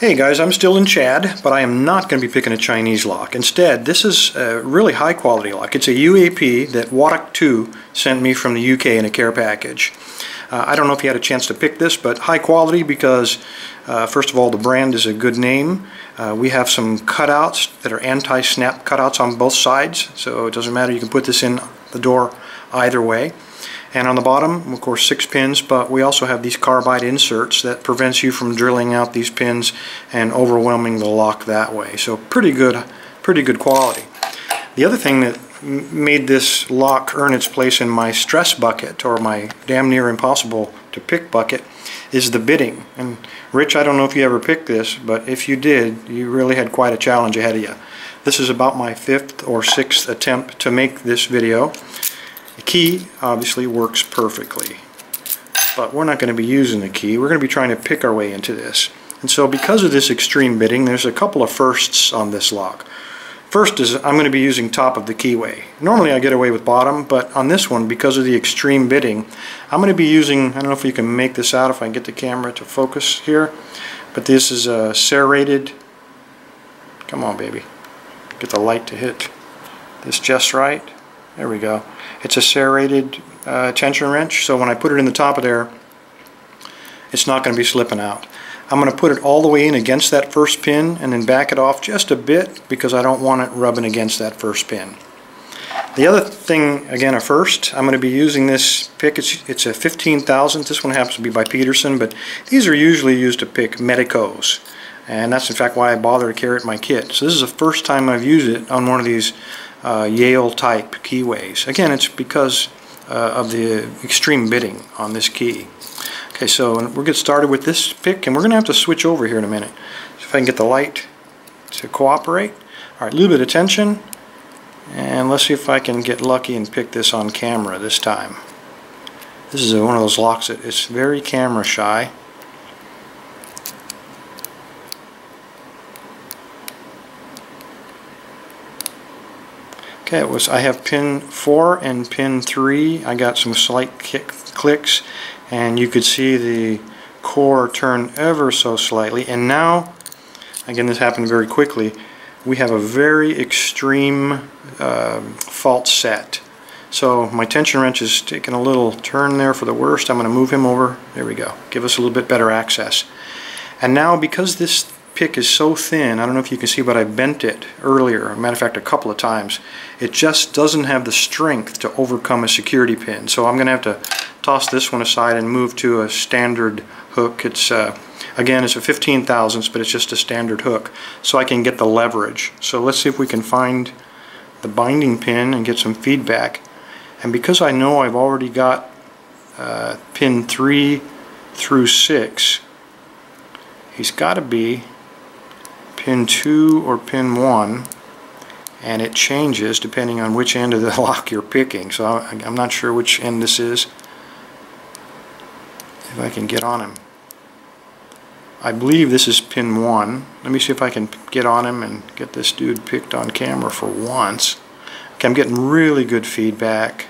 Hey guys, I'm still in Chad, but I am not going to be picking a Chinese lock. Instead, this is a really high quality lock. It's a UAP that Waddac 2 sent me from the UK in a care package. Uh, I don't know if you had a chance to pick this, but high quality because, uh, first of all, the brand is a good name. Uh, we have some cutouts that are anti-snap cutouts on both sides, so it doesn't matter. You can put this in the door either way. And on the bottom, of course, six pins, but we also have these carbide inserts that prevents you from drilling out these pins and overwhelming the lock that way. So pretty good, pretty good quality. The other thing that made this lock earn its place in my stress bucket or my damn near impossible to pick bucket is the bitting. And Rich, I don't know if you ever picked this, but if you did, you really had quite a challenge ahead of you. This is about my fifth or sixth attempt to make this video. The key obviously works perfectly, but we're not going to be using the key. We're going to be trying to pick our way into this. And so because of this extreme bitting, there's a couple of firsts on this lock. First is I'm going to be using top of the keyway. Normally I get away with bottom, but on this one, because of the extreme bitting, I'm going to be using, I don't know if you can make this out if I get the camera to focus here, but this is a serrated, come on baby, get the light to hit this just right. There we go. It's a serrated uh, tension wrench, so when I put it in the top of there, it's not going to be slipping out. I'm going to put it all the way in against that first pin and then back it off just a bit because I don't want it rubbing against that first pin. The other thing, again, a first, I'm going to be using this pick. It's, it's a 15 thousand. This one happens to be by Peterson, but these are usually used to pick Medecos. And that's in fact why I bother to carry it in my kit. So this is the first time I've used it on one of these uh, Yale type keyways. Again, it's because uh, of the extreme bitting on this key. Okay, so we'll get started with this pick, and we're going to have to switch over here in a minute. So if I can get the light to cooperate. All right, a little bit of tension, and let's see if I can get lucky and pick this on camera this time. This is one of those locks that is very camera shy. Okay, it was. I have pin 4 and pin 3. I got some slight kick, clicks and you could see the core turn ever so slightly and now, again this happened very quickly, we have a very extreme uh, false set. So my tension wrench is taking a little turn there for the worst. I'm going to move him over. There we go. Give us a little bit better access. And now because this pick is so thin, I don't know if you can see, but I bent it earlier, matter of fact a couple of times. It just doesn't have the strength to overcome a security pin. So I'm going to have to toss this one aside and move to a standard hook. It's uh, Again, it's a 15 thousandths, but it's just a standard hook. So I can get the leverage. So let's see if we can find the binding pin and get some feedback. And because I know I've already got uh, pin 3 through 6, he's got to be pin 2 or pin 1 and it changes depending on which end of the lock you're picking. So I'm not sure which end this is. If I can get on him. I believe this is pin 1 let me see if I can get on him and get this dude picked on camera for once. Okay I'm getting really good feedback.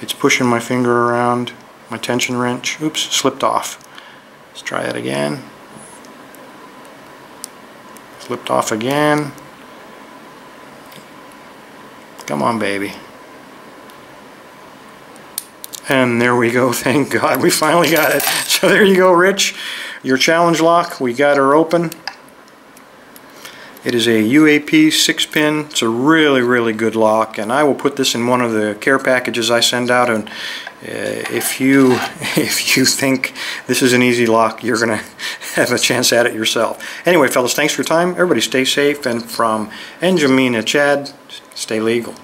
It's pushing my finger around my tension wrench. Oops slipped off. Let's try that again Flipped off again. Come on, baby. And there we go, thank God, we finally got it. So there you go, Rich. Your challenge lock, we got her open. It is a UAP 6-pin. It's a really, really good lock, and I will put this in one of the care packages I send out. And Uh, if you if you think this is an easy lock, you're gonna have a chance at it yourself. Anyway, fellas, thanks for your time. Everybody, stay safe, and from N'Djamena, Chad, stay legal.